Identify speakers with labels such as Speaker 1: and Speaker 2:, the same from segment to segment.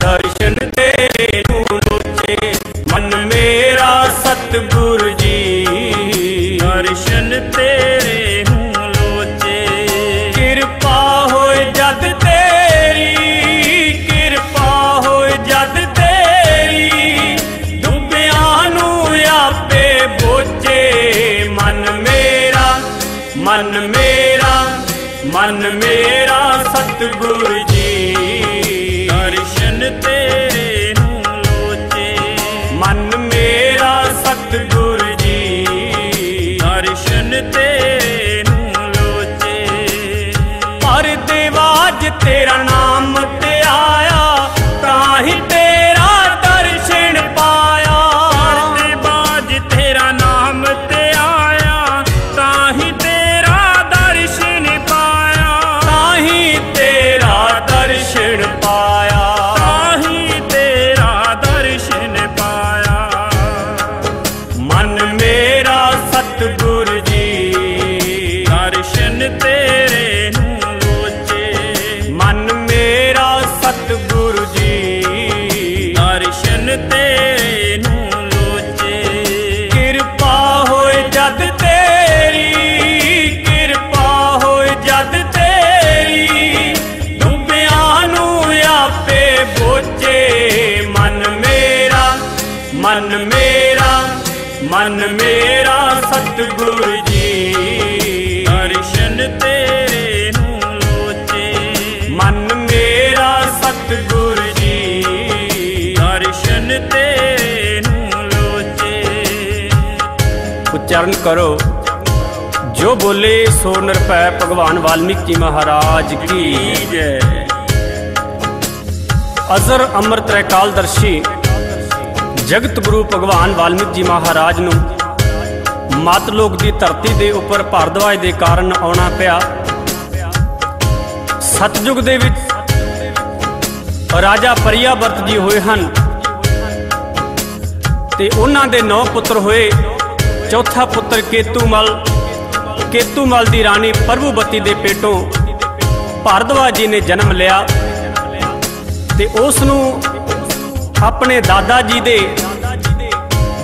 Speaker 1: ਦਰਸ਼ਨ ਤੇਰੇ ਨੂੰ ਲੋਚੇ ਮਨ ਮੇਰਾ ਸਤਿਗੁਰ ਮਨ ਮੇਰਾ ਮਨ ਮੇਰਾ ਸਤਿਗੁਰ ਜੀ।
Speaker 2: ਦਰਸ਼ਨ ਤੇਰੇ ਨੂੰ ਲੋਚੇ।
Speaker 1: ਮਨ ਮੇਰਾ ਸਤਿਗੁਰ ਜੀ।
Speaker 2: ਦਰਸ਼ਨ ਤੇਰੇ ਨੂੰ ਲੋਚੇ।
Speaker 1: ਉਚਰਨ ਕਰੋ। ਜੋ ਬੋਲੇ ਸੋ ਨਿਰਭੈ ਭਗਵਾਨ ਵਾਲਮੀਕ ਜੀ ਮਹਾਰਾਜ ਕੀ।
Speaker 2: ਜੈ।
Speaker 1: ਅਜ਼ਰ ਅਮਰ ਤ੍ਰੈਕਾਲਦਰਸ਼ੀ ਜਗਤ ਗੁਰੂ ਭਗਵਾਨ ਵਾਲਮੀਕ ਜੀ ਮਹਾਰਾਜ ਨੂੰ ਮਤ ਲੋਕ ਦੀ ਧਰਤੀ ਦੇ ਉੱਪਰ ਭਾਰਦਵਾਜ ਦੇ ਕਾਰਨ ਆਉਣਾ ਪਿਆ। ਸਤਜੁਗ ਦੇ ਵਿੱਚ ਰਾਜਾ ਪਰਿਆਵਰਤ ਜੀ ਹੋਏ ਹਨ ਤੇ ਉਹਨਾਂ ਦੇ ਨੌ ਪੁੱਤਰ ਹੋਏ। ਚੌਥਾ ਪੁੱਤਰ ਕੇਤੂਮਲ। ਕੇਤੂਮਲ ਦੀ ਰਾਣੀ ਪ੍ਰਭੂਬਤੀ ਦੇ ਪੇਟੋਂ ਭਾਰਦਵਾਜ ਜੀ ਨੇ ਜਨਮ ਲਿਆ ਤੇ ਉਸ ਨੂੰ ਆਪਣੇ ਦਾਦਾ ਜੀ ਦੇ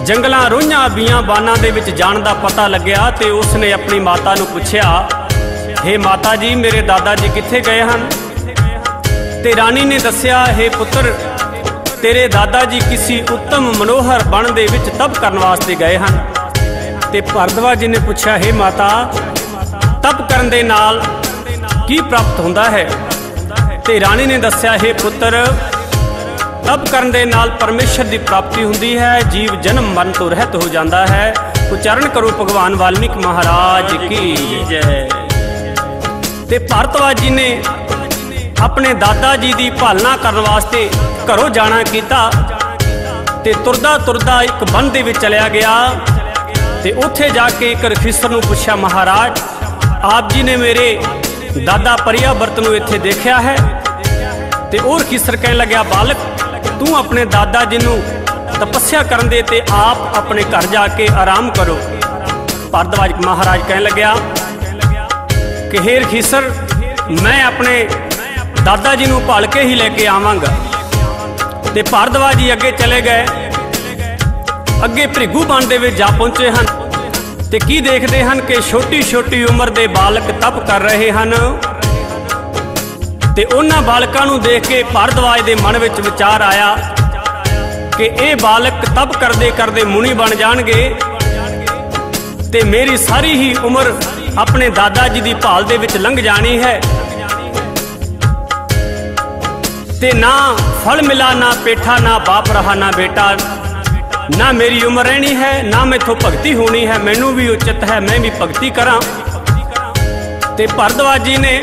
Speaker 1: ਜੰਗਲਾਂ ਰੋਈਆਂ ਬੀਆਂ ਬਾਨਾਂ ਦੇ ਵਿੱਚ ਜਾਣ ਦਾ ਪਤਾ ਲੱਗਿਆ ਤੇ ਉਸ ਨੇ ਆਪਣੀ ਮਾਤਾ ਨੂੰ ਪੁੱਛਿਆ हे ਮਾਤਾ ਜੀ ਮੇਰੇ ਦਾਦਾ ਜੀ ਕਿੱਥੇ ਗਏ ਹਨ ਤੇ ਰਾਣੀ ਨੇ ਦੱਸਿਆ हे ਪੁੱਤਰ ਤੇਰੇ ਦਾਦਾ ਜੀ ਕਿਸੇ ਉੱਤਮ ਮਨੋਹਰ ਬਣ ਦੇ ਵਿੱਚ ਤਪ ਕਰਨ ਵਾਸਤੇ ਗਏ ਹਨ ਤੇ ਭਰਦਵਾ ਜੀ ਨੇ ਪੁੱਛਿਆ हे ਮਾਤਾ ਤਪ ਕਰਨ ਦੇ ਨਾਲ ਕੀ ਪ੍ਰਾਪਤ ਹੁੰਦਾ ਹੈ ਤੇ ਰਾਣੀ ਨੇ ਦੱਸਿਆ ਹੈ ਪੁੱਤਰ ਤਪ ਕਰਨ ਦੇ ਨਾਲ ਪਰਮੇਸ਼ਰ ਦੀ ਪ੍ਰਾਪਤੀ ਹੁੰਦੀ ਹੈ, ਜੀਵ ਜਨਮ ਮਰਨ ਤੋਂ ਰਹਿਤ ਹੋ ਜਾਂਦਾ ਹੈ। ਉਚਾਰਨ ਕਰੋ ਭਗਵਾਨ ਵਾਲਮੀਕ ਮਹਾਰਾਜ ਕੀ
Speaker 2: ਜੈ।
Speaker 1: ਤੇ ਭਾਰਤਵਾਜ ਜੀ ਨੇ ਆਪਣੇ ਦਾਦਾ ਜੀ ਦੀ ਭਾਲਣਾ ਕਰਨ ਵਾਸਤੇ ਘਰੋਂ ਜਾਣਾ ਕੀਤਾ ਤੇ ਤੁਰਦਾ ਤੁਰਦਾ ਇੱਕ ਬੰਦ ਦੇ ਵਿੱਚ ਚਲਿਆ ਗਿਆ ਤੇ ਉੱਥੇ ਜਾ ਕੇ ਇੱਕ ਰਖੀਸਰ ਨੂੰ ਪੁੱਛਿਆ, ਮਹਾਰਾਜ, ਆਪ ਜੀ ਨੇ ਮੇਰੇ ਦਾਦਾ ਪਰਿਆਵਰਤ ਨੂੰ ਇੱਥੇ ਦੇਖਿਆ ਹੈ? ਤੇ ਉਹ ਰਖਿਸਰ ਕਹਿਣ ਲੱਗਿਆ, ਬਾਲਕ ਤੂੰ ਆਪਣੇ ਦਾਦਾ ਜੀ ਨੂੰ ਤਪੱਸਿਆ ਕਰਨ ਦੇ ਤੇ ਆਪ ਆਪਣੇ ਘਰ ਜਾ ਕੇ ਆਰਾਮ ਕਰੋ। ਭਾਰਦਵਾਜ ਮਹਾਰਾਜ ਕਹਿਣ ਲੱਗਿਆ, ਕਿ ਹੇਰ ਖੀਸਰ ਮੈਂ ਆਪਣੇ ਦਾਦਾ ਜੀ ਨੂੰ ਭਾਲ ਕੇ ਹੀ ਲੈ ਕੇ ਆਵਾਂਗਾ। ਤੇ ਭਾਰਦਵਾਜ ਜੀ ਅੱਗੇ ਚਲੇ ਗਏ। ਅੱਗੇ ਭ੍ਰਿਗੂ ਬਣ ਦੇ ਵਿੱਚ ਜਾ ਪਹੁੰਚੇ ਹਨ। ਤੇ ਕੀ ਦੇਖਦੇ ਹਨ ਕਿ ਛੋਟੀ ਛੋਟੀ ਉਮਰ ਦੇ ਬਾਲਕ ਤਪ ਕਰ ਰਹੇ ਹਨ? ਤੇ ਉਹਨਾਂ ਬਾਲਕਾਂ ਨੂੰ ਦੇਖ ਕੇ ਭਾਰਦਵਾਜ ਦੇ ਮਨ ਵਿੱਚ ਵਿਚਾਰ ਆਇਆ ਕਿ ਇਹ ਬਾਲਕ ਤਪ ਕਰਦੇ ਕਰਦੇ ਮੁਨੀ ਬਣ ਜਾਣਗੇ ਤੇ ਮੇਰੀ ਸਾਰੀ ਹੀ ਉਮਰ ਆਪਣੇ ਦਾਦਾ ਜੀ ਦੀ ਭਾਲ ਦੇ ਵਿੱਚ ਲੰਘ ਜਾਣੀ ਹੈ। ਤੇ ਨਾ ਫਲ ਮਿਲਾ, ਨਾ ਪੇਠਾ, ਨਾ ਬਾਪ ਰਹਾ, ਨਾ ਬੇਟਾ, ਨਾ ਮੇਰੀ ਉਮਰ ਰਹਿਣੀ ਹੈ, ਨਾ ਮੈਥੋਂ ਭਗਤੀ ਹੋਣੀ ਹੈ, ਮੈਨੂੰ ਵੀ ਉਚਿਤ ਹੈ, ਮੈਂ ਵੀ ਭਗਤੀ ਕਰਾਂ। ਤੇ ਭਰਦਵਾਜ ਜੀ ਨੇ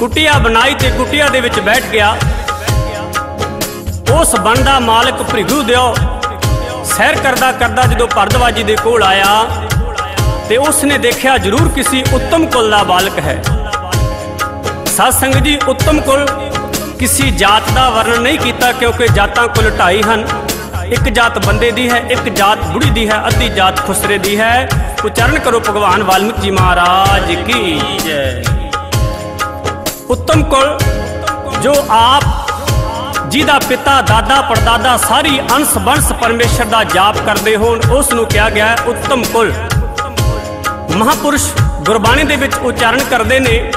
Speaker 1: ਕੁਟਿਆ ਬਣਾਈ ਤੇ ਕੁਟਿਆ ਦੇ ਵਿੱਚ ਬੈਠ ਗਿਆ। ਉਸ ਬਣਦਾ ਮਾਲਕ ਭ੍ਰਿਗੂ ਦਿਓ। ਸੈਰ ਕਰਦਾ ਕਰਦਾ ਜਦੋਂ ਭਰਦਵਾਜ ਜੀ ਦੇ ਕੋਲ ਆਇਆ, ਤੇ ਉਸ ਨੇ ਦੇਖਿਆ ਜ਼ਰੂਰ ਕਿਸੇ ਉੱਤਮ ਕੁਲ ਦਾ ਬਾਲਕ ਹੈ। ਸਾਧ ਸੰਗਤ ਜੀ, ਉੱਤਮ ਕੁਲ ਕਿਸੇ ਜਾਤ ਦਾ ਵਰਣਨ ਨਹੀਂ ਕੀਤਾ ਕਿਉਂਕਿ ਜਾਤਾਂ ਕੁਲ ਢਾਈ ਹਨ। ਇੱਕ ਜਾਤ ਬੰਦੇ ਦੀ ਹੈ, ਇੱਕ ਜਾਤ ਬੁੜੀ ਦੀ ਹੈ, ਅੱਧੀ ਜਾਤ ਖੁਸਰੇ ਦੀ ਹੈ। ਉਚਾਰਨ ਕਰੋ ਭਗਵਾਨ ਵਾਲਮੀਕ ਜੀ ਮਹਾਰਾਜ ਕੀ
Speaker 2: ਜੈ।
Speaker 1: ਉੱਤਮ ਕੁਲ, ਜੋ ਆਪ ਜਿਹਦਾ ਪਿਤਾ, ਦਾਦਾ, ਪੜਦਾਦਾ ਸਾਰੀ ਅੰਸ ਬੰਸ ਪਰਮੇਸ਼ਰ ਦਾ ਜਾਪ ਕਰਦੇ ਹੋਣ, ਉਸ ਨੂੰ ਕਿਹਾ ਗਿਆ ਉੱਤਮ ਕੁਲ। ਮਹਾਪੁਰਸ਼ ਗੁਰਬਾਣੀ ਦੇ ਵਿੱਚ ਉਚਾਰਨ ਕਰਦੇ ਨੇ,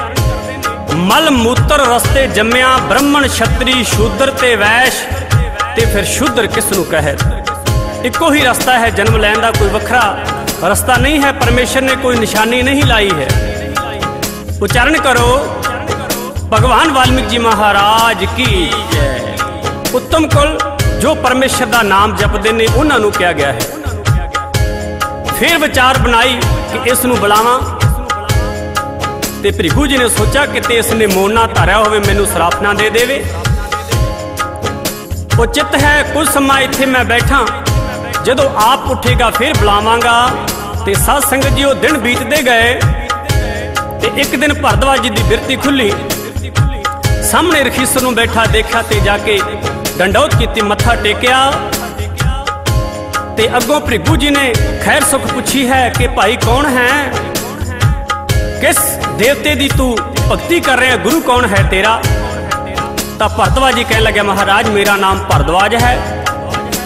Speaker 1: ਮਲ ਮੂਤਰ ਰਸਤੇ ਜੰਮਿਆ ਬ੍ਰਾਹਮਣ ਛਤਰੀ ਸ਼ੂਦਰ ਤੇ ਵੈਸ਼, ਤੇ ਫਿਰ ਸ਼ੂਦਰ ਕਿਸ ਨੂੰ ਕਹੇ ਇੱਕੋ ਹੀ ਰਸਤਾ ਹੈ ਜਨਮ ਲੈਣ ਦਾ ਕੋਈ ਵੱਖਰਾ। ਰਸਤਾ ਨਹੀਂ ਹੈ, ਪਰਮੇਸ਼ਰ ਨੇ ਕੋਈ ਨਿਸ਼ਾਨੀ ਨਹੀਂ ਲਾਈ ਹੈ। ਉਚਾਰਨ ਕਰੋ ਭਗਵਾਨ ਵਾਲਮੀਕ ਜੀ ਮਹਾਰਾਜ ਕੀ ਜੈ। ਉੱਤਮ ਕੁਲ ਜੋ ਪਰਮੇਸ਼ਰ ਦਾ ਨਾਮ ਜਪਦੇ ਨੇ, ਉਹਨਾਂ ਨੂੰ ਕਿਹਾ ਗਿਆ ਹੈ। ਫਿਰ ਵਿਚਾਰ ਬਣਾਈ ਕਿ ਇਸ ਨੂੰ ਬੁਲਾਵਾਂ। ਤੇ ਭ੍ਰਿਗੂ ਜੀ ਨੇ ਸੋਚਿਆ ਕਿ ਤੇ ਇਸ ਨੇ ਮੋਨਾ ਧਾਰਿਆ ਹੋਵੇ, ਮੈਨੂੰ ਸਰਾਥਨਾ ਦੇ ਦੇਵੇ। ਉਚਿਤ ਹੈ, ਕੁਝ ਸਮਾਂ ਇੱਥੇ ਮੈਂ ਬੈਠਾ। ਜਦੋਂ ਆਪ ਉੱਠੇਗਾ, ਫਿਰ ਬੁਲਾਵਾਂਗਾ। ਤੇ ਸਾਧ ਸੰਗਤ ਜੀ ਉਹ ਦਿਨ ਬੀਤਦੇ ਗਏ। ਤੇ ਇੱਕ ਦਿਨ ਭਰਦਵਾਜ ਜੀ ਦੀ ਬਿਰਤੀ ਖੁੱਲੀ। ਸਾਹਮਣੇ ਰਖੀਸਰ ਨੂੰ ਬੈਠਾ ਦੇਖਿਆ ਤੇ ਜਾ ਕੇ ਡੰਡੌਤ ਕੀਤੀ, ਮੱਥਾ ਟੇਕਿਆ। ਤੇ ਅੱਗੋਂ ਭ੍ਰਿਗੂ ਜੀ ਨੇ ਖੈਰ ਸੁਖ ਪੁੱਛੀ ਹੈ ਕਿ ਭਾਈ ਕੌਣ ਹੈ? ਕਿਸ ਦੇਵਤੇ ਦੀ ਤੂੰ ਭਗਤੀ ਕਰ ਰਿਹਾ ਗੁਰੂ ਕੌਣ ਹੈ ਤੇਰਾ? ਤਾਂ ਭਰਦਵਾਜ ਜੀ ਕਹਿਣ ਲੱਗਿਆ, ਮਹਾਰਾਜ, ਮੇਰਾ ਨਾਮ ਭਰਦਵਾਜ ਹੈ।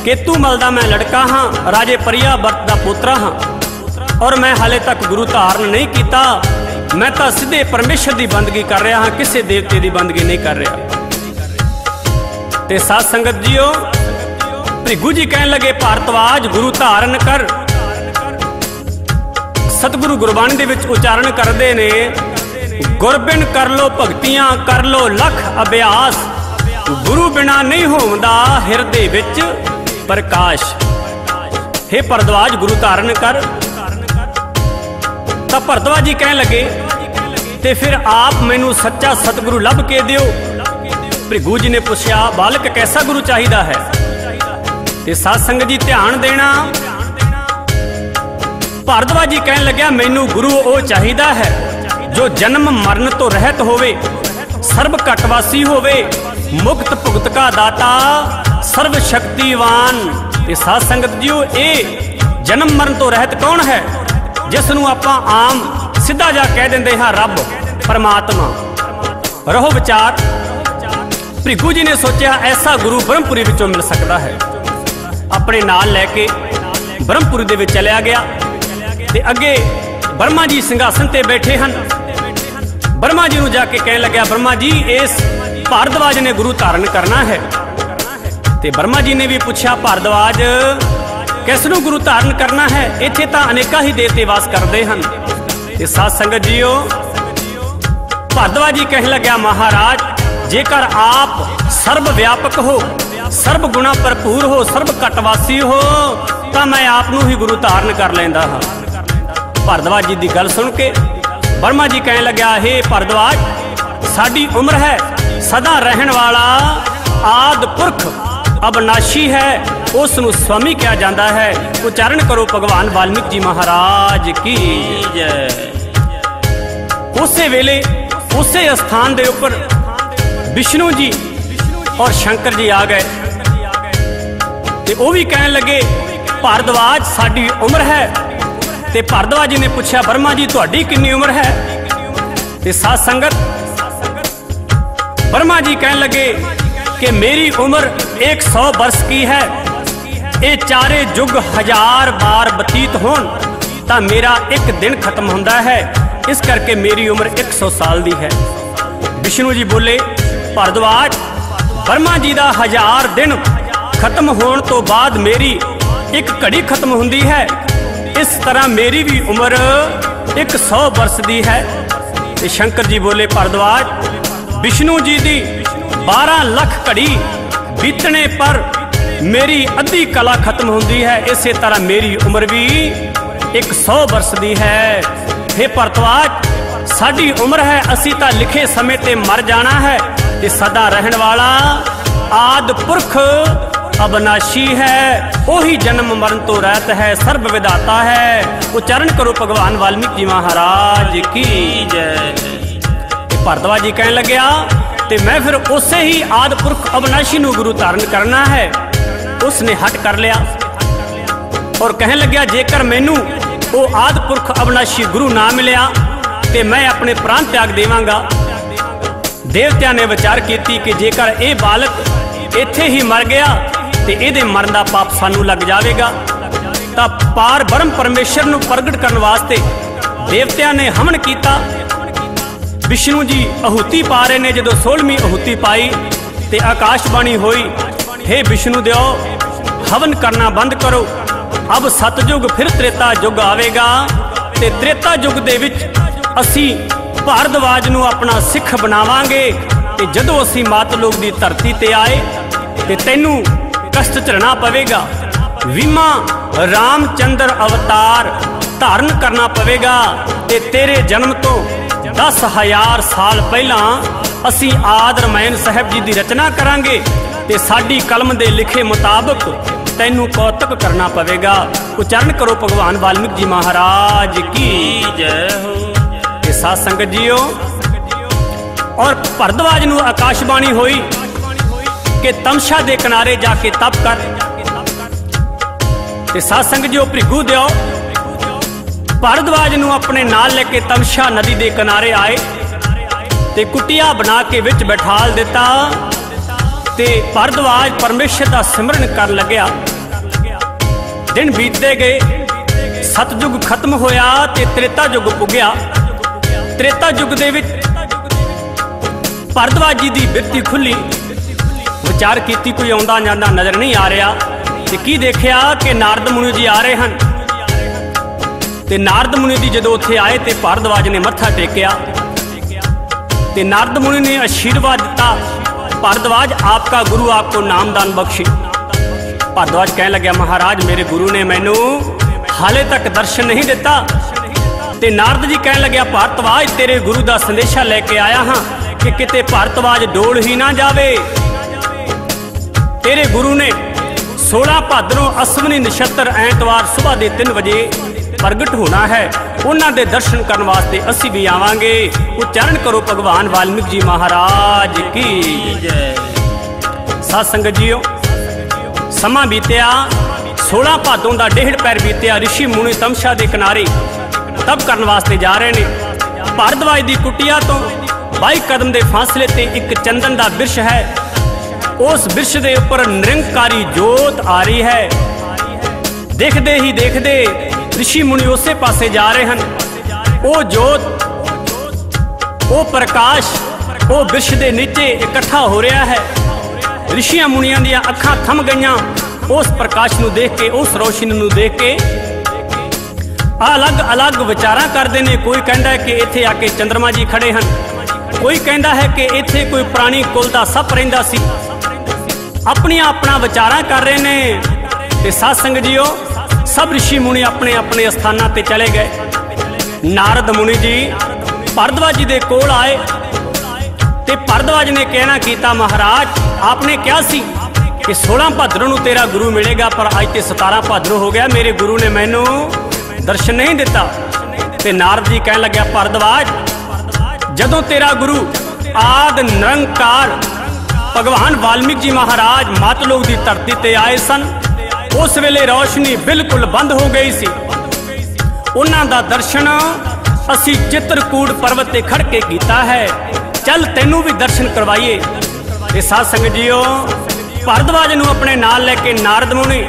Speaker 1: ਕੇਤੂ ਮਲ ਦਾ ਮੈਂ ਲੜਕਾ ਹਾਂ, ਰਾਜੇ ਪਰਿਆ ਵਰਤ ਦਾ ਪੁੱਤਰਾ ਹਾਂ। ਔਰ ਮੈਂ ਹਾਲੇ ਤੱਕ ਗੁਰੂ ਧਾਰਨ ਨਹੀਂ ਕੀਤਾ। ਮੈਂ ਤਾਂ ਸਿੱਧੇ ਪਰਮੇਸ਼ਰ ਦੀ ਬੰਦਗੀ ਕਰ ਰਿਹਾ ਹਾਂ, ਕਿਸੇ ਦੇਵਤੇ ਦੀ ਬੰਦਗੀ ਨਹੀਂ ਕਰ ਰਿਹਾ। ਤੇ ਸਾਧ ਸੰਗਤ ਜੀਓ ਭ੍ਰਿਗੂ ਜੀ ਕਹਿਣ ਲੱਗੇ ਭਾਰਤਵਾਜ ਗੁਰੂ ਧਾਰਨ ਕਰ। ਸਤਿਗੁਰੂ ਗੁਰਬਾਣੀ ਦੇ ਵਿੱਚ ਉਚਾਰਨ ਕਰਦੇ ਨੇ, ਗੁਰਬਿਨ ਕਰ ਲੋ ਭਗਤੀਆਂ, ਕਰ ਲੋ ਲਖ ਅਭਿਆਸ। ਗੁਰੂ ਬਿਨਾ ਨਹੀਂ ਹੋਵਦਾ ਹਿਰਦੇ ਵਿੱਚ ਪ੍ਰਕਾਸ਼। हे ਭਰਦਵਾਜ, ਗੁਰੂ ਧਾਰਨ ਕਰ। ਤਾਂ ਭਰਦਵਾਜ ਜੀ ਕਹਿਣ ਲੱਗੇ, ਤੇ ਫਿਰ ਆਪ ਮੈਨੂੰ ਸੱਚਾ ਸਤਿਗੁਰੂ ਲੱਭ ਕੇ ਦਿਓ। ਭ੍ਰਿਗੂ ਜੀ ਨੇ ਪੁੱਛਿਆ, ਬਾਲਕ, ਕੈਸਾ ਗੁਰੂ ਚਾਹੀਦਾ ਹੈ? ਤੇ ਸਾਧ ਸੰਗਤ ਜੀ, ਧਿਆਨ ਦੇਣਾ। ਭਾਰਦਵਾਜ ਜੀ ਕਹਿਣ ਲੱਗਿਆ, ਮੈਨੂੰ ਗੁਰੂ ਉਹ ਚਾਹੀਦਾ ਹੈ, ਜੋ ਜਨਮ ਮਰਨ ਤੋਂ ਰਹਿਤ ਹੋਵੇ, ਸਰਬ ਘਟਵਾਸੀ ਹੋਵੇ, ਮੁਕਤ ਭੁਗਤ ਕਾ ਦਾਤਾ, ਸਰਬ ਸ਼ਕਤੀਵਾਨ। ਤੇ ਸਾਧ ਸੰਗਤ ਜੀਓ, ਇਹ ਜਨਮ ਮਰਨ ਤੋਂ ਰਹਿਤ ਕੌਣ ਹੈ? ਜਿਸ ਨੂੰ ਆਪਾਂ ਆਮ ਸਿੱਧਾ ਜਾ ਕਹਿ ਦਿੰਦੇ ਹਾਂ ਰੱਬ, ਪਰਮਾਤਮਾ। ਰਹੋ ਵਿਚਾਰ। ਭ੍ਰਿਗੂ ਜੀ ਨੇ ਸੋਚਿਆ ਐਸਾ ਗੁਰੂ ਬ੍ਰਹਮਪੁਰੀ ਵਿੱਚੋਂ ਮਿਲ ਸਕਦਾ ਹੈ। ਆਪਣੇ ਨਾਲ ਲੈ ਕੇ ਬ੍ਰਹਮਪੁਰੀ ਦੇ ਵਿੱਚ ਚਲਿਆ ਗਿਆ। ਤੇ ਅੱਗੇ ਬਰਮਾ ਜੀ ਸਿੰਘਾਸਨ ਤੇ ਬੈਠੇ ਹਨ। ਬਰਮਾ ਜੀ ਨੂੰ ਜਾ ਕੇ ਕਹਿਣ ਲੱਗਿਆ, ਬਰਮਾ ਜੀ, ਇਸ ਭਾਰਦਵਾਜ ਨੇ ਗੁਰੂ ਧਾਰਨ ਕਰਨਾ ਹੈ। ਤੇ ਬਰਮਾ ਜੀ ਨੇ ਵੀ ਪੁੱਛਿਆ, ਭਾਰਦਵਾਜ ਕਿਸ ਨੂੰ ਗੁਰੂ ਧਾਰਨ ਕਰਨਾ ਹੈ? ਇੱਥੇ ਤਾਂ ਅਨੇਕਾਂ ਹੀ ਦੇਵਤੇ ਵਾਸ ਕਰਦੇ ਹਨ। ਤੇ ਸਾਧ ਸੰਗਤ ਜੀਓ, ਭਾਰਦਵਾਜ ਜੀ ਕਹਿਣ ਲੱਗਿਆ, ਮਹਾਰਾਜ, ਜੇਕਰ ਆਪ ਸਰਬ ਵਿਆਪਕ ਹੋ ਸਰਬ ਗੁਣਾ ਭਰਪੂਰ ਹੋ ਸਰਬ ਘਟਵਾਸੀ ਹੋ, ਤਾਂ ਮੈਂ ਆਪ ਨੂੰ ਹੀ ਗੁਰੂ ਧਾਰਨ ਕਰ ਲੈਂਦਾ ਹਾਂ। ਭਰਦਵਾਜ ਜੀ ਦੀ ਗੱਲ ਸੁਣ ਕੇ ਬਰਮਾ ਜੀ ਕਹਿਣ ਲੱਗਿਆ हे ਭਰਦਵਾਜ, ਸਾਡੀ ਉਮਰ ਹੈ, ਸਦਾ ਰਹਿਣ ਵਾਲਾ ਆਦ ਪੁਰਖ ਅਬਨਾਸ਼ੀ ਹੈ ਉਸ ਨੂੰ ਸਵਾਮੀ ਕਿਹਾ ਜਾਂਦਾ ਹੈ। ਉਚਾਰਨ ਕਰੋ ਭਗਵਾਨ ਵਾਲਮੀਕ ਜੀ ਮਹਾਰਾਜ ਕੀ ਜੈ। ਉਸੇ ਵੇਲੇ, ਉਸੇ ਸਥਾਨ ਦੇ ਉੱਪਰ ਵਿਸ਼ਨੂੰ ਜੀ ਔਰ ਸ਼ੰਕਰ ਜੀ ਆ ਗਏ। ਤੇ ਉਹ ਵੀ ਕਹਿਣ ਲੱਗੇ, ਭਾਰਦਵਾਜ, ਸਾਡੀ ਉਮਰ ਹੈ। ਤੇ ਭਾਰਦਵਾਜ ਜੀ ਨੇ ਪੁੱਛਿਆ ਬਰਮਾ ਜੀ, ਤੁਹਾਡੀ ਕਿੰਨੀ ਉਮਰ ਹੈ? ਤੇ ਸਾਧ ਸੰਗਤ ਬਰਮਾ ਜੀ ਕਹਿਣ ਲੱਗੇ ਕਿ ਮੇਰੀ ਉਮਰ 100 ਬਰਸ ਕੀ ਹੈ? ਇਹ ਚਾਰੇ ਯੁੱਗ ਹਜ਼ਾਰ ਵਾਰ ਬਤੀਤ ਹੋਣ ਤਾਂ ਮੇਰਾ ਇੱਕ ਦਿਨ ਖਤਮ ਹੁੰਦਾ ਹੈ। ਇਸ ਕਰਕੇ ਮੇਰੀ ਉਮਰ 100 ਸਾਲ ਦੀ ਹੈ। ਵਿਸ਼ਨੂੰ ਜੀ ਬੋਲੇ, ਭਰਦਵਾਜ਼ ਬਰਮਾ ਜੀ ਦਾ ਹਜ਼ਾਰ ਦਿਨ ਖਤਮ ਹੋਣ ਤੋਂ ਬਾਅਦ ਮੇਰੀ ਇੱਕ ਘੜੀ ਖਤਮ ਹੁੰਦੀ ਹੈ। ਇਸ ਤਰ੍ਹਾਂ ਮੇਰੀ ਵੀ ਉਮਰ 100 ਵਰਸ ਦੀ ਹੈ। ਤੇ ਸ਼ੰਕਰ ਜੀ ਬੋਲੇ, ਭਰਦਵਾਜ਼, ਵਿਸ਼ਨੂੰ ਜੀ ਦੀ 12 ਲੱਖ ਘੜੀ ਬੀਤਣੇ ਪਰ ਮੇਰੀ ਅੱਧੀ ਕਲਾ ਖਤਮ ਹੁੰਦੀ ਹੈ। ਇਸੇ ਤਰ੍ਹਾਂ ਮੇਰੀ ਉਮਰ ਵੀ 100 ਵਰਸ ਦੀ ਹੈ। हे ਭਰਤਵਾਜ, ਸਾਡੀ ਉਮਰ ਹੈ, ਅਸੀਂ ਤਾਂ ਲਿਖੇ ਸਮੇਂ ਤੇ ਮਰ ਜਾਣਾ ਹੈ ਤੇ ਸਦਾ ਰਹਿਣ ਵਾਲਾ ਆਦ ਪੁਰਖ ਅਬਨਾਸ਼ੀ ਹੈ। ਉਹੀ ਜਨਮ ਮਰਨ ਤੋਂ ਰਹਿਤ ਹੈ, ਸਰਬ ਵਿਦਾਤਾ ਹੈ। ਉਚਾਰਨ ਕਰੋ ਭਗਵਾਨ ਵਾਲਮੀਕ ਜੀ ਮਹਾਰਾਜ ਕੀ ਜੈ। ਤੇ ਜੀ ਕਹਿਣ ਲੱਗਿਆ ਤੇ ਮੈਂ ਫਿਰ ਉਸੇ ਹੀ ਆਦ ਪੁਰਖ ਅਬਨਾਸ਼ੀ ਨੂੰ ਗੁਰੂ ਧਾਰਨ ਕਰਨਾ ਹੈ। ਉਸ ਨੇ ਹਟ ਕਰ ਲਿਆ। ਔਰ ਕਹਿਣ ਲੱਗਿਆ, ਜੇਕਰ ਮੈਨੂੰ ਉਹ ਆਦ ਪੁਰਖ ਅਬਨਾਸ਼ੀ ਗੁਰੂ ਨਾ ਮਿਲਿਆ, ਤੇ ਮੈਂ ਆਪਣੇ ਪ੍ਰਾਣ ਤਿਆਗ ਦੇਵਾਂਗਾ। ਦੇਵਤਿਆਂ ਨੇ ਵਿਚਾਰ ਕੀਤੀ ਕਿ ਜੇਕਰ ਇਹ ਬਾਲਕ ਇੱਥੇ ਹੀ ਮਰ ਗਿਆ, ਤੇ ਇਹਦੇ ਮਰਨ ਦਾ ਪਾਪ ਸਾਨੂੰ ਲੱਗ ਜਾਵੇਗਾ। ਤਾਂ ਪਾਰ ਬ੍ਰਹਮ ਪਰਮੇਸ਼ਰ ਨੂੰ ਪ੍ਰਗਟ ਕਰਨ ਵਾਸਤੇ ਦੇਵਤਿਆਂ ਨੇ ਹਮਨ ਕੀਤਾ ਵਿਸ਼ਨੂੰ ਜੀ ਅਹੂਤੀ ਪਾ ਰਹੇ ਨੇ ਜਦੋਂ 16ਵੀਂ ਅਹੂਤੀ ਪਾਈ ਤੇ ਆਕਾਸ਼ਬਾਣੀ ਹੋਈ हे ਵਿਸ਼ਨੂੰ ਦਿਓ, ਹਵਨ ਕਰਨਾ ਬੰਦ ਕਰੋ। ਅਬ ਸਤਜੁਗ ਫਿਰ ਤ੍ਰੇਤਾ ਯੁਗ ਆਵੇਗਾ ਤੇ ਤ੍ਰੇਤਾ ਯੁਗ ਦੇ ਵਿੱਚ ਅਸੀਂ ਭਾਰਦਵਾਜ ਨੂੰ ਆਪਣਾ ਸਿੱਖ ਬਣਾਵਾਂਗੇ। ਤੇ ਜਦੋਂ ਅਸੀਂ ਮਾਤ ਲੋਕ ਦੀ ਧਰਤੀ ਤੇ ਆਏ, ਤੇ ਤੈਨੂੰ ਕਸ਼ਟ ਝਰਨਾ ਪਵੇਗਾ। ਵਿਮਾ ਰਾਮਚੰਦਰ ਅਵਤਾਰ ਧਾਰਨ ਕਰਨਾ ਪਵੇਗਾ ਤੇ ਤੇਰੇ ਜਨਮ ਤੋਂ 10000 ਸਾਲ ਪਹਿਲਾਂ ਅਸੀਂ ਆਦ ਰਮਾਇਣ ਸਾਹਿਬ ਜੀ ਦੀ ਰਚਨਾ ਕਰਾਂਗੇ ਤੇ ਸਾਡੀ ਕਲਮ ਦੇ ਲਿਖੇ ਮੁਤਾਬਕ ਤੈਨੂੰ ਕੌਤਕ ਕਰਨਾ ਪਵੇਗਾ। ਉਚਾਰਨ ਕਰੋ ਭਗਵਾਨ ਵਾਲਮੀਕ ਜੀ ਮਹਾਰਾਜ ਕੀ
Speaker 2: ਜੈ ਹੋ।
Speaker 1: ਤੇ ਸਾਧ ਸੰਗਤ ਜੀਓ, ਔਰ ਭਰਦਵਾਜ ਨੂੰ ਆਕਾਸ਼ਬਾਣੀ ਹੋਈ ਕਿ ਤਮਸ਼ਾ ਦੇ ਕਿਨਾਰੇ ਜਾ ਕੇ ਤਪ ਕਰ। ਤੇ ਸਾਧ ਸੰਗਤ ਜੀਓ, ਭ੍ਰਿਗੂ ਦਿਓ। ਭਰਦਵਾਜ ਨੂੰ ਆਪਣੇ ਨਾਲ ਲੈ ਕੇ ਤਮਸ਼ਾ ਨਦੀ ਦੇ ਕਿਨਾਰੇ ਆਏ ਤੇ ਕੁਟਿਆ ਬਣਾ ਕੇ ਵਿੱਚ ਬਿਠਾਲ ਦਿੱਤਾ ਤੇ ਭਰਦਵਾਜ ਪਰਮੇਸ਼ਰ ਦਾ ਸਿਮਰਨ ਕਰਨ ਲੱਗਿਆ। ਦਿਨ ਬੀਤਦੇ ਗਏ, ਸਤਜੁਗ ਖਤਮ ਹੋਇਆ ਤੇ ਤ੍ਰੇਤਾ ਯੁਗ ਪੁੱਗਿਆ। ਤ੍ਰੇਤਾ ਯੁਗ ਦੇ ਵਿੱਚ ਭਰਦਵਾਜ ਜੀ ਦੀ ਬਿਰਤੀ ਖੁੱਲੀ। ਵਿਚਾਰ ਕੀਤੀ ਕੋਈ ਆਉਂਦਾ ਜਾਂਦਾ ਨਜ਼ਰ ਨਹੀਂ ਆ ਰਿਹਾ ਤੇ ਕੀ ਦੇਖਿਆ ਕਿ ਨਾਰਦ ਮੁਨੀ ਜੀ ਆ ਰਹੇ ਹਨ? ਤੇ ਨਾਰਦ ਮੁਨੀ ਜੀ ਜਦੋਂ ਉੱਥੇ ਆਏ ਤੇ ਭਾਰਦਵਾਜ ਨੇ ਮੱਥਾ ਟੇਕਿਆ। ਤੇ ਨਾਰਦ ਮੁਨੀ ਨੇ ਆਸ਼ੀਰਵਾਦ ਦਿੱਤਾ। ਭਾਰਦਵਾਜ ਆਪਕਾ ਗੁਰੂ ਆਪਕੋ ਨਾਮਦਾਨ ਬਖਸ਼ੇ। ਭਾਰਦਵਾਜ ਕਹਿਣ ਲੱਗਿਆ, ਮਹਾਰਾਜ, ਮੇਰੇ ਗੁਰੂ ਨੇ ਮੈਨੂੰ ਹਾਲੇ ਤੱਕ ਦਰਸ਼ਨ ਨਹੀਂ ਦਿੱਤਾ। ਤੇ ਨਾਰਦ ਜੀ ਕਹਿਣ ਲੱਗਿਆ ਭਾਰਤਵਾਜ ਤੇਰੇ ਗੁਰੂ ਦਾ ਸੰਦੇਸ਼ਾ ਲੈ ਕੇ ਆਇਆ ਹਾਂ ਕਿ ਕਿਤੇ ਭਾਰਤਵਾਜ ਡੋਲ ਹੀ ਨਾ ਜਾਵੇ। ਤੇਰੇ ਗੁਰੂ ਨੇ 16 ਭਾਦਰੋਂ ਅਸਵਨੀ ਨਛੱਤਰ ਐਤਵਾਰ ਸਵੇਰ ਦੇ 3 ਵਜੇ ਪ੍ਰਗਟ ਹੋਣਾ ਹੈ। ਉਹਨਾਂ ਦੇ ਦਰਸ਼ਨ ਕਰਨ ਵਾਸਤੇ ਅਸੀਂ ਵੀ ਆਵਾਂਗੇ। ਉਚਾਰਨ ਕਰੋ ਭਗਵਾਨ ਵਾਲਮੀਕ ਜੀ ਮਹਾਰਾਜ ਕੀ
Speaker 2: ਜੈ।
Speaker 1: ਸਾਧ ਸੰਗਤ ਜੀਓ, ਸਮਾਂ ਬੀਤਿਆ। 16 ਭਾਦੋਂ ਦਾ ਡੇਢ ਪੈਰ ਬੀਤਿਆ। ઋષਿ ਮੁਨੀ ਤਮਸ਼ਾ ਦੇ ਕਿਨਾਰੇ ਤਪ ਕਰਨ ਵਾਸਤੇ ਜਾ ਰਹੇ ਨੇ। ਭਾਰਦਵਾਜ ਦੀ ਕੁਟਿਆ ਤੋਂ 22 ਕਦਮ ਦੇ ਫਾਸਲੇ ਤੇ ਇੱਕ ਚੰਦਨ ਦਾ ਬਿਰਸ਼ ਹੈ। ਉਸ ਬਿਰਸ਼ ਦੇ ਉੱਪਰ ਨਿਰੰਕਾਰੀ ਜੋਤ ਆ ਰਹੀ ਹੈ। ਦੇਖਦੇ ਹੀ ਦੇਖਦੇ ਰਿਸ਼ੀ ਮੁਨੀ ਉਸੇ ਪਾਸੇ ਜਾ ਰਹੇ ਹਨ। ਉਹ ਜੋਤ, ਉਹ ਪ੍ਰਕਾਸ਼, ਉਹ ਵਿਸ਼ ਦੇ ਨੀਚੇ ਇਕੱਠਾ ਹੋ ਰਿਹਾ ਹੈ। ਰਿਸ਼ੀਆਂ ਮੁਨੀਆਂ ਦੀਆਂ ਅੱਖਾਂ ਥਮ ਗਈਆਂ। ਉਸ ਪ੍ਰਕਾਸ਼ ਨੂੰ ਦੇਖ ਕੇ, ਉਸ ਰੋਸ਼ਨੀ ਨੂੰ ਦੇਖ ਕੇ ਅਲੱਗ-ਅਲੱਗ ਵਿਚਾਰਾਂ ਕਰਦੇ ਨੇ। ਕੋਈ ਕਹਿੰਦਾ ਹੈ ਕਿ ਇੱਥੇ ਆ ਕੇ ਚੰ드ਰਮਾ ਜੀ ਖੜੇ ਹਨ। ਕੋਈ ਕਹਿੰਦਾ ਹੈ ਕਿ ਇੱਥੇ ਕੋਈ ਪ੍ਰਾਣੀ ਕੁਲ ਦਾ ਸੱਪ ਰਹਿੰਦਾ ਸੀ। ਆਪਣੀਆਂ ਆਪਣਾ ਵਿਚਾਰਾਂ ਕਰ ਰਹੇ ਨੇ। ਤੇ ਸਾਧ ਸੰਗਤ ਜੀਓ ਸਭ ਰਿਸ਼ੀ ਮੁਨੀ ਆਪਣੇ ਆਪਣੇ ਸਥਾਨਾਂ ਤੇ ਚਲੇ ਗਏ। ਨਾਰਦ ਮੁਨੀ ਜੀ ਭਰਦਵਾਜ ਜੀ ਦੇ ਕੋਲ ਆਏ ਤੇ ਭਰਦਵਾਜ ਨੇ ਕਹਿਣਾ ਕੀਤਾ, ਮਹਾਰਾਜ, ਆਪਨੇ ਕਿਹਾ ਸੀ ਕਿ 16 ਭਾਦਰੋਂ ਨੂੰ ਤੇਰਾ ਗੁਰੂ ਮਿਲੇਗਾ, ਪਰ ਅੱਜ ਤੇ 17 ਭਾਦਰੋਂ ਹੋ ਗਿਆ, ਮੇਰੇ ਗੁਰੂ ਨੇ ਮੈਨੂੰ ਦਰਸ਼ਨ ਨਹੀਂ ਦਿੱਤਾ। ਤੇ ਨਾਰਦ ਜੀ ਕਹਿਣ ਲੱਗਿਆ ਭਰਦਵਾਜ ਜਦੋਂ ਤੇਰਾ ਗੁਰੂ ਆਦ ਨਿਰੰਕਾਰ ਭਗਵਾਨ ਵਾਲਮੀਕ ਜੀ ਮਹਾਰਾਜ ਮਤ ਲੋਕ ਦੀ ਧਰਤੀ ਤੇ ਆਏ ਸਨ ਉਸ ਵੇਲੇ ਰੌਸ਼ਨੀ ਬਿਲਕੁਲ ਬੰਦ ਹੋ ਗਈ ਸੀ। ਉਹਨਾਂ ਦਾ ਦਰਸ਼ਨ ਅਸੀਂ ਚਿੱਤਰਕੂਟ ਪਰਬਤ ਤੇ ਖੜ ਕੇ ਕੀਤਾ ਹੈ। ਚੱਲ ਤੈਨੂੰ ਵੀ ਦਰਸ਼ਨ ਕਰਵਾਈਏ। ਤੇ ਸਾਧ ਸੰਗਤ ਜੀਓ, ਭਰਦਵਾਜ ਨੂੰ ਆਪਣੇ ਨਾਲ ਲੈ ਕੇ ਨਾਰਦ ਮੁਨੀ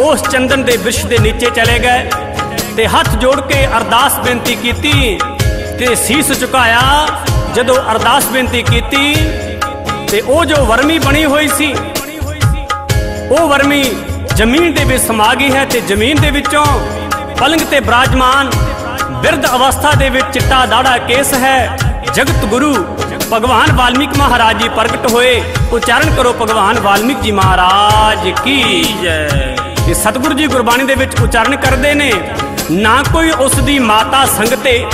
Speaker 1: ਉਸ ਚੰਦਨ ਦੇ ਵਿਸ਼ ਦੇ ਨੀਚੇ ਚਲੇ ਗਏ ਤੇ ਹੱਥ ਜੋੜ ਕੇ ਅਰਦਾਸ ਬੇਨਤੀ ਕੀਤੀ ਤੇ ਸੀਸ ਝੁਕਾਇਆ। ਜਦੋਂ ਅਰਦਾਸ ਬੇਨਤੀ ਕੀਤੀ ਤੇ ਉਹ ਜੋ ਵਰਮੀ ਬਣੀ ਹੋਈ ਸੀ, ਉਹ ਵਰਮੀ ਜ਼ਮੀਨ ਦੇ ਵਿੱਚ ਸਮਾ ਗਈ ਹੈ ਤੇ ਜ਼ਮੀਨ ਦੇ ਵਿੱਚੋਂ ਪਲੰਗ ਤੇ ਬਿਰਾਜਮਾਨ ਬਿਰਧ ਅਵਸਥਾ ਦੇ ਵਿੱਚ ਚਿੱਟਾ ਦਾੜਾ ਕੇਸ ਹੈ। ਜਗਤ ਗੁਰੂ ਭਗਵਾਨ ਵਾਲਮੀਕ ਮਹਾਰਾਜ ਜੀ ਪ੍ਰਗਟ ਹੋਏ। ਉਚਾਰਨ ਕਰੋ ਭਗਵਾਨ ਵਾਲਮੀਕ ਜੀ ਮਹਾਰਾਜ ਕੀ
Speaker 2: ਜੈ।
Speaker 1: ਤੇ ਸਤਿਗੁਰੂ ਜੀ ਗੁਰਬਾਣੀ ਦੇ ਵਿੱਚ ਉਚਾਰਨ ਕਰਦੇ ਨੇ, ਨਾ ਕੋਈ ਉਸ ਦੀ ਮਾਤਾ ਸੰਗਤੇ,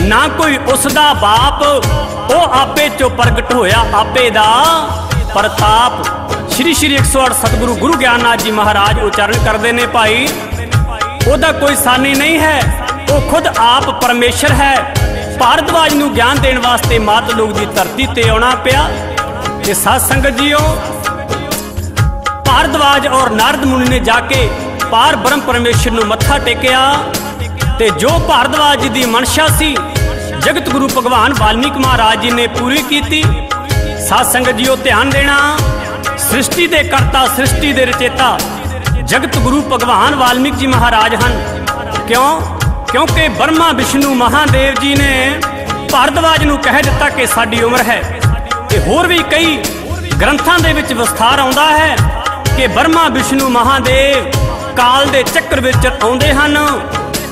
Speaker 1: ਨਾ ਕੋਈ ਉਸ ਦਾ ਬਾਪ, ਉਹ ਆਪੇ ਚੋ ਪ੍ਰਗਟ ਹੋਇਆ ਆਪੇ ਦਾ ਪ੍ਰਤਾਪ। ਸ਼੍ਰੀ ਸ਼੍ਰੀ 108 ਸਤਿਗੁਰੂ ਗੁਰੂ ਗਿਆਨਨਾਥ ਜੀ ਮਹਾਰਾਜ ਉਚਾਰਨ ਕਰਦੇ ਨੇ ਭਾਈ। ਉਹਦਾ ਕੋਈ ਸਾਨੀ ਨਹੀਂ ਹੈ। ਉਹ ਖੁਦ ਆਪ ਪਰਮੇਸ਼ਰ ਹੈ। ਭਾਰਦਵਾਜ ਨੂੰ ਗਿਆਨ ਦੇਣ ਵਾਸਤੇ ਮਾਤ ਲੋਕ ਦੀ ਧਰਤੀ ਤੇ ਆਉਣਾ ਪਿਆ। ਤੇ ਸਾਧ ਸੰਗਤ ਜੀਓ, ਭਾਰਦਵਾਜ ਔਰ ਨਾਰਦ ਮੁਨੀ ਨੇ ਜਾ ਕੇ ਪਾਰ ਬ੍ਰਹਮ ਪਰਮੇਸ਼ਰ ਨੂੰ ਮੱਥਾ ਟੇਕਿਆ। ਤੇ ਜੋ ਭਾਰਦਵਾਜ ਦੀ ਮਨਸ਼ਾ ਸੀ, ਜਗਤ ਗੁਰੂ ਭਗਵਾਨ ਵਾਲਮੀਕ ਮਹਾਰਾਜ ਜੀ ਨੇ ਪੂਰੀ ਕੀਤੀ। ਸਾਧ ਸੰਗਤ ਜੀਓ, ਧਿਆਨ ਦੇਣਾ। ਸ੍ਰਿਸ਼ਟੀ ਦੇ ਕਰਤਾ, ਸ੍ਰਿਸ਼ਟੀ ਦੇ ਰਚੇਤਾ। ਜਗਤ ਗੁਰੂ ਭਗਵਾਨ ਵਾਲਮੀਕ ਜੀ ਮਹਾਰਾਜ ਹਨ। ਕਿਉਂ? ਕਿਉਂਕਿ ਬਰਮਾ ਵਿਸ਼ਨੂੰ ਮਹਾਦੇਵ ਜੀ ਨੇ ਭਾਰਦਵਾਜ ਨੂੰ ਕਹਿ ਦਿੱਤਾ ਕਿ ਸਾਡੀ ਉਮਰ ਹੈ। ਤੇ ਹੋਰ ਵੀ ਕਈ ਗ੍ਰੰਥਾਂ ਦੇ ਵਿੱਚ ਵਿਸਥਾਰ ਆਉਂਦਾ ਹੈ ਕਿ ਬਰਮਾ ਵਿਸ਼ਨੂੰ ਮਹਾਦੇਵ ਕਾਲ ਦੇ ਚੱਕਰ ਵਿੱਚ ਆਉਂਦੇ ਹਨ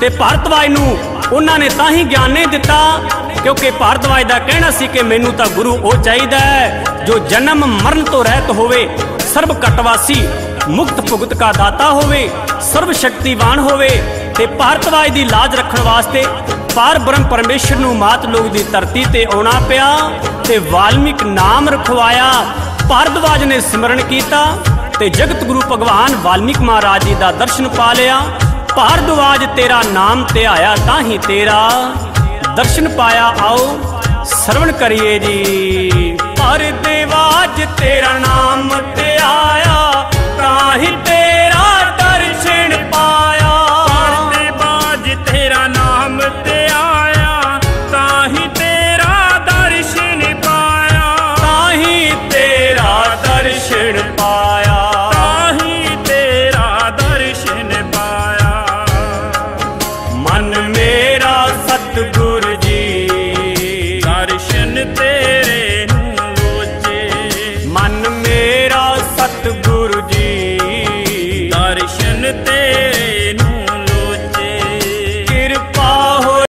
Speaker 1: ਤੇ ਭਾਰਦਵਾਜ ਨੂੰ ਉਹਨਾਂ ਨੇ ਤਾਂ ਹੀ ਗਿਆਨ ਨਹੀਂ ਦਿੱਤਾ ਕਿਉਂਕਿ ਭਾਰਦਵਾਜ ਦਾ ਕਹਿਣਾ ਸੀ ਕਿ ਮੈਨੂੰ ਤਾਂ ਗੁਰੂ ਉਹ ਚਾਹੀਦਾ ਹੈ। ਜੋ ਜਨਮ ਮਰਨ ਤੋਂ ਰਹਿਤ ਹੋਵੇ, ਸਰਬ ਕਟਵਾਸੀ, ਮੁਕਤ ਭੁਗਤ ਕਾ ਦਾਤਾ ਹੋਵੇ, ਸਰਬ ਸ਼ਕਤੀਵਾਨ ਹੋਵੇ ਤੇ ਭਾਰਤਵਾਜ ਦੀ ਲਾਜ ਰੱਖਣ ਵਾਸਤੇ ਪਾਰ ਬ੍ਰਹਮ ਪਰਮੇਸ਼ਰ ਨੂੰ ਮਾਤ ਲੋਕ ਦੀ ਧਰਤੀ ਤੇ ਆਉਣਾ ਪਿਆ ਤੇ ਵਾਲਮੀਕ ਨਾਮ ਰਖਵਾਇਆ। ਭਾਰਦਵਾਜ ਨੇ ਸਿਮਰਨ ਕੀਤਾ ਤੇ ਜਗਤ ਗੁਰੂ ਭਗਵਾਨ ਵਾਲਮੀਕ ਮਹਾਰਾਜ ਜੀ ਦਾ ਦਰਸ਼ਨ ਪਾ ਲਿਆ। ਭਾਰਦਵਾਜ ਤੇਰਾ ਨਾਮ ਧਿਆਇਆ ਤਾਂ ਹੀ ਤੇਰਾ ਦਰਸ਼ਨ ਪਾਇਆ ਆਓ, ਸਰਵਣ ਕਰੀਏ ਜੀ। ਹਰ ਦੇਵਾਜ ਤੇਰਾ ਨਾਮ ਤੇ ਆਇਆ ਤੇਰਾ ਦਰਸ਼ਨ ਪਾਇਆ। ਹਰ ਦੇਵਾਜ ਤੇਰਾ ਨਾਮ ਤੇ